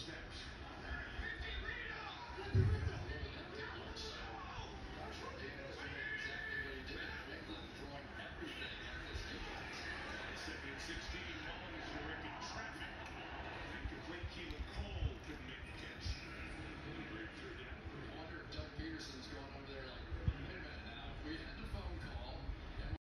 steps.